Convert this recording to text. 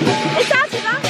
你吓死啦